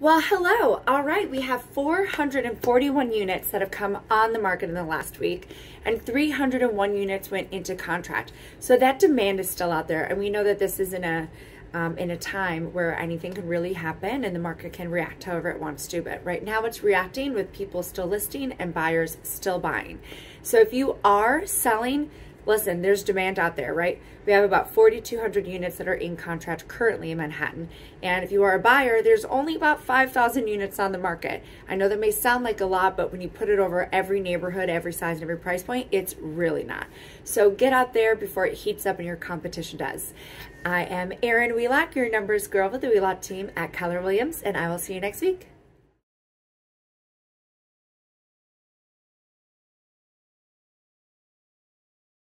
Well, hello. All right, we have 441 units that have come on the market in the last week, and 301 units went into contract. So that demand is still out there, and we know that this is in a um, in a time where anything can really happen and the market can react however it wants to. But right now, it's reacting with people still listing and buyers still buying. So if you are selling listen, there's demand out there, right? We have about 4,200 units that are in contract currently in Manhattan. And if you are a buyer, there's only about 5,000 units on the market. I know that may sound like a lot, but when you put it over every neighborhood, every size, and every price point, it's really not. So get out there before it heats up and your competition does. I am Erin Wheelock, your numbers girl with the Wheelock team at Keller Williams, and I will see you next week.